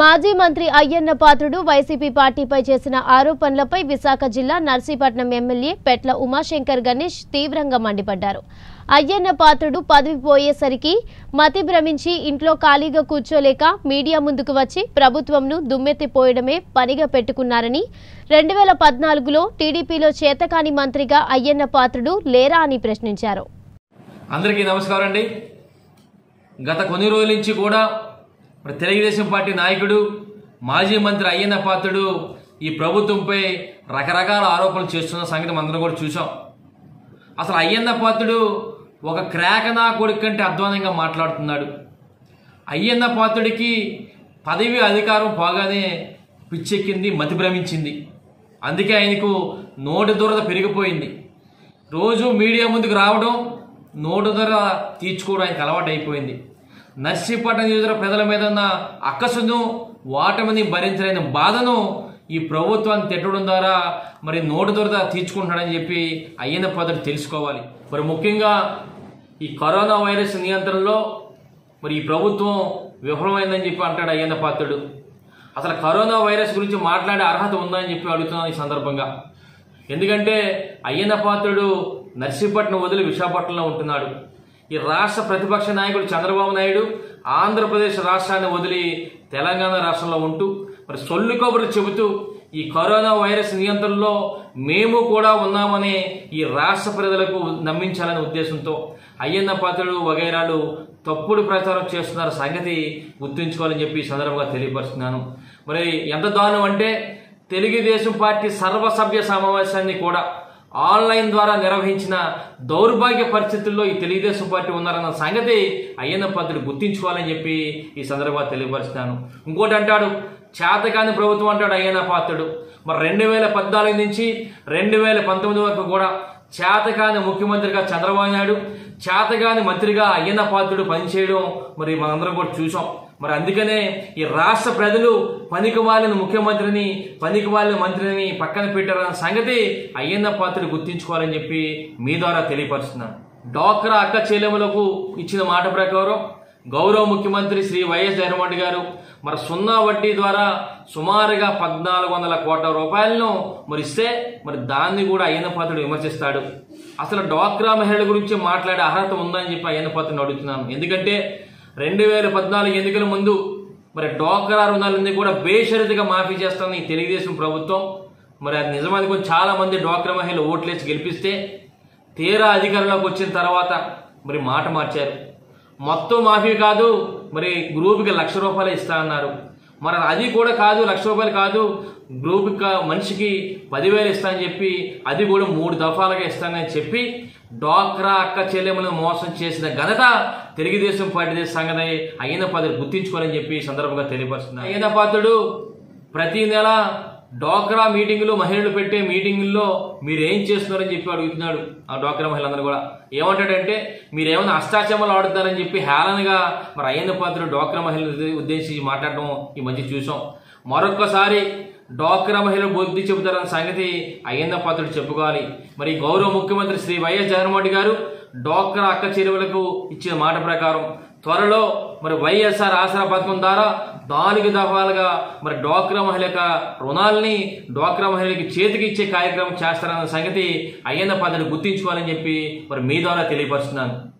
మాజీ మంత్రి అయ్యన్న పాత్రుడు వైసీపీ పార్టీపై చేసిన ఆరోపణలపై విశాఖ జిల్లా నర్సీపట్నం ఎమ్మెల్యే పెట్ల ఉమాశంకర్ గణేష్ తీవ్రంగా మండిపడ్డారు. అయ్యన్న పాత్రుడు పదవి పోయేసరికి మతి భ్రమించి ఇంట్లో ఖాళీగా కూర్చోలేక మీడియా ముందుకు వచ్చి ప్రభుత్వంను దుమ్మెత్తిపోయడమే పనిగా పెట్టుకున్నారని రెండు వేల పద్నాలుగులో టీడీపీలో చేతకాని మంత్రిగా అయ్యన్న పాత్రుడు లేరా అని ప్రశ్నించారు. అందరికీ నమస్కారం అండి. గత కొన్ని రోజుల నుంచి కూడా మరి తెలుగుదేశం పార్టీ నాయకుడు మాజీ మంత్రి అయ్యన్న పాత్రుడు ఈ ప్రభుత్వంపై రకరకాల ఆరోపణలు చేస్తున్న సంగతి మనందరం కూడా చూసాం అసలు అయ్యన్న పాత్రుడు ఒక క్రాకనా కొడుకు కంటే అధ్వానంగా మాట్లాడుతున్నాడు. అయ్యన్న పాత్రుడికి పదవి అధికారం పోగానే పిచ్చెక్కింది మతి భ్రమించింది. అందుకే ఆయనకు నోటి దురద పెరిగిపోయింది. రోజు మీడియా ముందుకు రావడం నోటు ధర తీర్చుకోవడం ఆయనకు అలవాటు అయిపోయింది నర్సీపట్నం నియోజక ప్రజల మీద ఉన్న అక్కసును వాటమిని భరించలేని బాధను ఈ ప్రభుత్వాన్ని తిట్టడం ద్వారా మరి నోటు దొరత తీర్చుకుంటున్నాడని చెప్పి అయ్యన పద్ధతి తెలుసుకోవాలి. మరి ముఖ్యంగా ఈ కరోనా వైరస్ నియంత్రణలో మరి ఈ ప్రభుత్వం విఫలమైందని చెప్పి అంటాడు అయ్యన్న పాత్రుడు. అసలు కరోనా వైరస్ గురించి మాట్లాడే అర్హత ఉందని చెప్పి అడుగుతున్నాను ఈ సందర్భంగా. ఎందుకంటే అయ్యన్న పాత్రుడు నర్సీపట్నం వదిలి విశాఖపట్నంలో ఉంటున్నాడు. ఈ రాష్ట్ర ప్రతిపక్ష నాయకుడు చంద్రబాబు నాయుడు ఆంధ్రప్రదేశ్ రాష్ట్రాన్ని వదిలి తెలంగాణ రాష్ట్రంలో ఉంటూ మరి సొల్లు కబుర్లు చెబుతూ ఈ కరోనా వైరస్ నియంత్రణలో మేము కూడా ఉన్నామని ఈ రాష్ట్ర ప్రజలకు నమ్మించాలనే ఉద్దేశంతో అయ్యన్న పాత్రలు వగైరాలు తప్పుడు ప్రచారం చేస్తున్నారు సంగతి గుర్తుంచుకోవాలని చెప్పి ఈ సందర్భంగా తెలియపరుస్తున్నాను. మరి ఎంత దారుణం అంటే తెలుగుదేశం పార్టీ సర్వసభ్య సమావేశాన్ని కూడా ఆన్లైన్ ద్వారా నిర్వహించిన దౌర్భాగ్య పరిస్థితుల్లో ఈ తెలుగుదేశం పార్టీ ఉన్నారన్న సంగతి అయ్యన్న పాత్రుడు గుర్తించుకోవాలని చెప్పి ఈ సందర్భంగా తెలియపరుస్తున్నాను. ఇంకోటి అంటాడు చేతకాని ప్రభుత్వం అంటాడు అయ్యన్న పాత్రుడు మరి రెండు వేల పద్నాలుగు నుంచి రెండు వేల పంతొమ్మిది వరకు కూడా చేతగాని ముఖ్యమంత్రిగా చంద్రబాబు నాయుడు చేతగాని మంత్రిగా అయ్యన్న పాత్రుడు పనిచేయడం మరి మనందరం కూడా చూసాం మరి అందుకనే ఈ రాష్ట్ర ప్రజలు పనికి వాళ్ళని ముఖ్యమంత్రిని పనికి వాళ్ళ మంత్రిని పక్కన పెట్టారన్న సంగతి అయ్యన్న పాత్రుడు గుర్తించుకోవాలని చెప్పి మీ ద్వారా తెలియపరుస్తున్నాను డాక్రా అక్క చెల్లెములకు ఇచ్చిన మాట ప్రకారం గౌరవ ముఖ్యమంత్రి శ్రీ వైఎస్ జగన్మోహన్ గారు మరి సున్నా వడ్డీ ద్వారా సుమారుగా పద్నాలుగు వందల కోట్ల రూపాయలను మరి ఇస్తే మరి దాన్ని కూడా అయ్యన్న పాత్రుడు విమర్శిస్తాడు. అసలు డ్వాక్రా మహిళల గురించి మాట్లాడే అర్హత ఉందని చెప్పి అయ్యన్న పాత్రను అడుగుతున్నాను. ఎందుకంటే రెండు వేల పద్నాలుగు ఎన్నికల ముందు మరి డ్వాక్రా రుణాలన్నీ కూడా బేషరతుగా మాఫీ చేస్తానని తెలుగుదేశం ప్రభుత్వం మరి అది నిజమనుకుని చాలా మంది డ్వాక్రా మహిళలు ఓట్లేసి గెలిపిస్తే తీరా అధికారంలోకి వచ్చిన తర్వాత మరి మాట మార్చారు. మొత్తం మాఫీ కాదు మరి గ్రూప్కి లక్ష రూపాయలు ఇస్తా అన్నారు. మరి అది కూడా కాదు లక్ష రూపాయలు కాదు గ్రూప్కి మనిషికి పదివేలు ఇస్తానని చెప్పి అది కూడా మూడు దఫాలుగా ఇస్తానని చెప్పి డ్వాక్రా అక్క చెల్లెములను మోసం చేసిన ఘనత తెలుగుదేశం పార్టీ సంగతి అయిన పాత్రుడు గుర్తించుకోవాలని చెప్పి సందర్భంగా తెలియపరుస్తున్నారు. అయిన పాత్రుడు ప్రతి నెల డ్వాక్రా మీటింగులు మహిళలు పెట్టే మీటింగుల్లో మీరు ఏం చేస్తున్నారని చెప్పి అడుగుతున్నాడు ఆ డ్వాక్రా మహిళలందరూ కూడా. ఏమంటాడంటే మీరేమైనా ఏమైనా అష్టాచమ్మలు ఆడుతారని చెప్పి హేళనగా మరి అయ్యన్న పాత్రుడు డ్వాక్రా మహిళలు ఉద్దేశించి మాట్లాడడం ఈ మధ్య చూసాం. మరొక్కసారి డ్వాక్రా మహిళలు బుద్ధి చెబుతారన్న సంగతి అయ్యన్న పాత్రుడు చెప్పుకోవాలి. మరి గౌరవ ముఖ్యమంత్రి శ్రీ వైఎస్ జగన్మోహన్ రెడ్డి గారు డోక్రా అక్క చెరువులకు ఇచ్చిన మాట ప్రకారం త్వరలో మరి వైఎస్ఆర్ ఆసరా పథకం ద్వారా నాలుగు దఫాలుగా మరి డ్వాక్రా మహిళ యొక్క రుణాలని డ్వాక్రా మహిళకి చేతికి ఇచ్చే కార్యక్రమం చేస్తారన్న సంగతి అయ్యన్న పాత్రుడు గుర్తించుకోవాలని చెప్పి మరి మీ ద్వారా తెలియపరుస్తున్నాను.